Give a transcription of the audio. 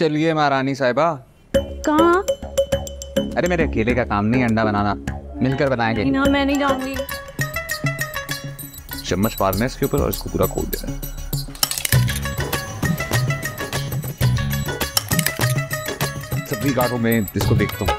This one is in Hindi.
चलिए महारानी साहिबा। कहाँ? अरे मेरे अकेले का काम नहीं अंडा बनाना। मिलकर बनाएँगे। ना मैं नहीं जाऊँगी। चम्मच मारना इसके ऊपर और इसको पूरा खोल देना। सब्ज़ी काटो मैं इसको देखता हूँ।